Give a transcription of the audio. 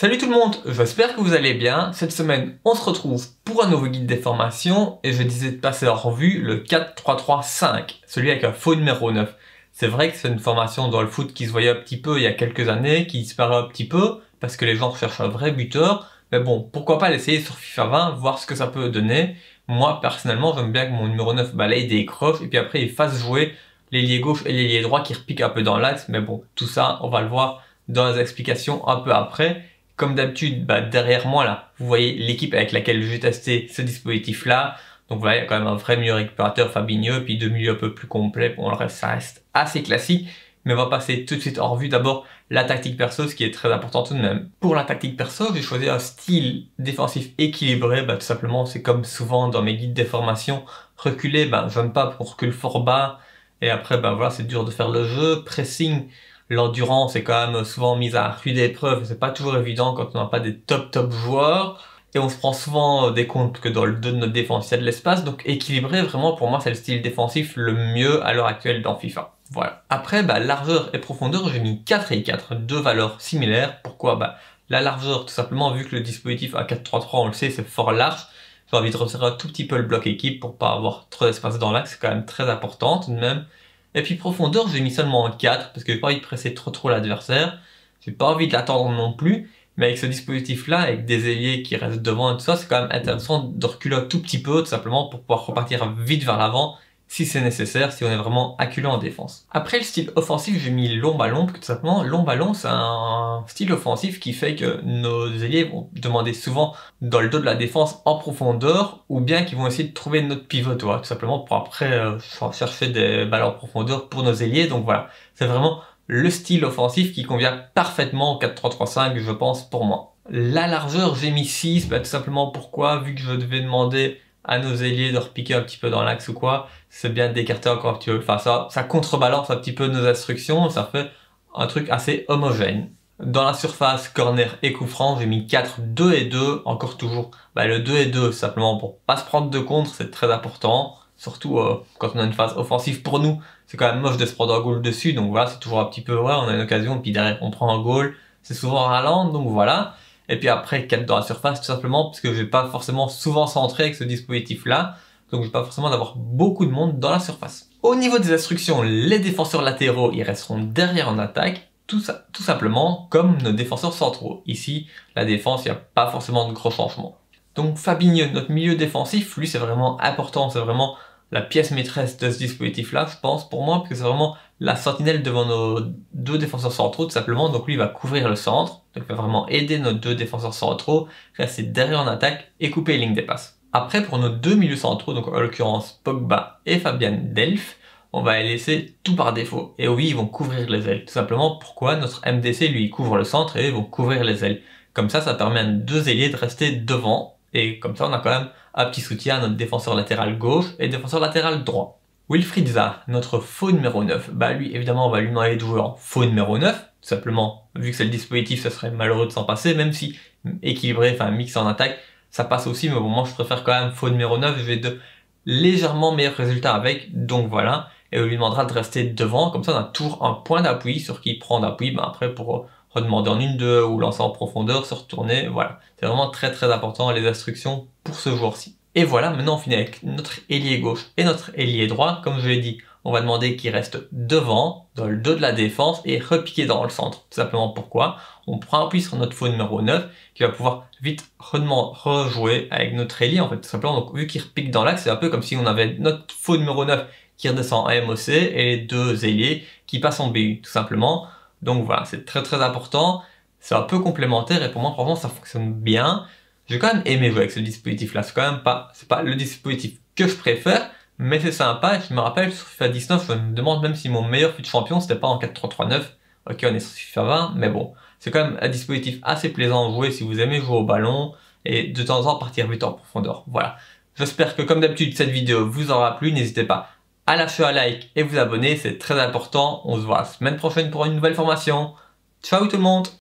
Salut tout le monde, j'espère que vous allez bien. Cette semaine, on se retrouve pour un nouveau guide des formations et je disais de passer en revue le 4-3-3-5, celui avec un faux numéro 9. C'est vrai que c'est une formation dans le foot qui se voyait un petit peu il y a quelques années, qui disparaît un petit peu parce que les gens recherchent un vrai buteur. Mais bon, pourquoi pas l'essayer sur FIFA 20, voir ce que ça peut donner. Moi, personnellement, j'aime bien que mon numéro 9 balaye des croches et puis après il fasse jouer l'ailier gauche et l'ailier droit qui repiquent un peu dans l'axe. Mais bon, tout ça, on va le voir dans les explications un peu après. Comme d'habitude, bah, derrière moi là, vous voyez l'équipe avec laquelle j'ai testé ce dispositif là. Donc voilà, il y a quand même un vrai milieu récupérateur Fabinho, puis deux milieux un peu plus complets. Bon, le reste, ça reste assez classique. Mais on va passer tout de suite en revue d'abord la tactique perso, ce qui est très important tout de même. Pour la tactique perso, j'ai choisi un style défensif équilibré. Bah, tout simplement, c'est comme souvent dans mes guides de formation. Reculer, bah, j'aime pas pour recul fort bas. Et après, bah voilà, c'est dur de faire le jeu. Pressing, l'endurance est quand même souvent mise à rude épreuve. C'est pas toujours évident quand on n'a pas des top top joueurs. Et on se prend souvent des comptes que dans le dos de notre défense, il y a de l'espace. Donc équilibré, vraiment, pour moi, c'est le style défensif le mieux à l'heure actuelle dans FIFA. Voilà. Après, bah, largeur et profondeur, j'ai mis 4 et 4, deux valeurs similaires. Pourquoi? Bah, La largeur, tout simplement, vu que le dispositif A433, on le sait, c'est fort large. J'ai envie de resserrer un tout petit peu le bloc équipe pour pas avoir trop d'espace dans l'axe, c'est quand même très important tout de même. Et puis profondeur, j'ai mis seulement 4 parce que j'ai pas envie de presser trop trop l'adversaire. J'ai pas envie de l'attendre non plus. Mais avec ce dispositif-là, avec des ailiers qui restent devant et tout ça, c'est quand même intéressant de reculer un tout petit peu, tout simplement pour pouvoir repartir vite vers l'avant si c'est nécessaire, si on est vraiment acculé en défense. Après le style offensif, j'ai mis long ballon, parce que tout simplement, long ballon, c'est un style offensif qui fait que nos ailiers vont demander souvent dans le dos de la défense en profondeur, ou bien qu'ils vont essayer de trouver notre pivot, tout simplement pour après euh, chercher des balles en profondeur pour nos ailiers. Donc voilà, c'est vraiment le style offensif qui convient parfaitement au 4-3-3-5, je pense, pour moi. La largeur, j'ai mis 6, bah, tout simplement pourquoi, vu que je devais demander à nos ailiers de repiquer un petit peu dans l'axe ou quoi, c'est bien d'écarter encore un petit peu. Enfin, ça, ça contrebalance un petit peu nos instructions, ça fait un truc assez homogène. Dans la surface, corner et coup franc, j'ai mis 4, 2 et 2, encore toujours. Bah, le 2 et 2, simplement pour pas se prendre de contre, c'est très important. Surtout euh, quand on a une phase offensive pour nous, c'est quand même moche de se prendre un goal dessus, donc voilà, c'est toujours un petit peu, ouais, on a une occasion, puis derrière on prend un goal, c'est souvent ralent, donc voilà. Et puis après, 4 dans la surface, tout simplement parce que je vais pas forcément souvent centrer avec ce dispositif-là. Donc je vais pas forcément d'avoir beaucoup de monde dans la surface. Au niveau des instructions, les défenseurs latéraux, ils resteront derrière en attaque. Tout, simplement comme nos défenseurs centraux. Ici, la défense, il n'y a pas forcément de gros changements. Donc Fabinho, notre milieu défensif, lui c'est vraiment important, c'est vraiment la pièce maîtresse de ce dispositif-là, je pense, pour moi, parce que c'est vraiment la sentinelle devant nos deux défenseurs centraux, tout simplement. Donc lui, va couvrir le centre, donc il va vraiment aider nos deux défenseurs centraux, rester derrière en attaque et couper les lignes des passes. Après, pour nos deux milieux centraux, donc en l'occurrence Pogba et Fabian Delph, on va les laisser tout par défaut. Et oui, ils vont couvrir les ailes. Tout simplement, pourquoi notre MDC, lui, couvre le centre et ils vont couvrir les ailes. Comme ça, ça permet à deux ailiers de rester devant. Et comme ça, on a quand même un petit soutien à notre défenseur latéral gauche et défenseur latéral droit. Wilfried Zaha, notre faux numéro 9, bah lui, évidemment, on va lui demander de jouer en faux numéro 9, tout simplement, vu que c'est le dispositif, ça serait malheureux de s'en passer, même si équilibré, enfin mix en attaque, ça passe aussi, mais bon, moi je préfère quand même faux numéro 9, je vais de légèrement meilleurs résultats avec, donc voilà, et on lui demandera de rester devant, comme ça on a toujours un point d'appui sur qui prendre appui, ben après pour redemander en une, deux, ou lancer en profondeur, se retourner, voilà. C'est vraiment très très important les instructions pour ce joueur-ci. Et voilà, maintenant on finit avec notre ailier gauche et notre ailier droit. Comme je l'ai dit, on va demander qu'il reste devant, dans le dos de la défense et repiquer dans le centre. Tout simplement pourquoi? On prend appui sur notre faux numéro 9 qui va pouvoir vite rejouer avec notre ailier en fait. Tout simplement, donc vu qu'il repique dans l'axe, c'est un peu comme si on avait notre faux numéro 9 qui redescend en MOC et les deux ailiers qui passent en BU tout simplement. Donc voilà, c'est très très important. C'est un peu complémentaire et pour moi, franchement, ça fonctionne bien. J'ai quand même aimé jouer avec ce dispositif-là. C'est quand même pas, le dispositif que je préfère, mais c'est sympa. Je me rappelle sur FIFA 19, je me demande même si mon meilleur fut champion, c'était pas en 4-3-3-9. Ok, on est sur FIFA 20, mais bon. C'est quand même un dispositif assez plaisant à jouer si vous aimez jouer au ballon et de temps en temps partir vite en profondeur. Voilà. J'espère que comme d'habitude cette vidéo vous aura plu. N'hésitez pas à lâcher un like et vous abonner, c'est très important. On se voit la semaine prochaine pour une nouvelle formation. Ciao tout le monde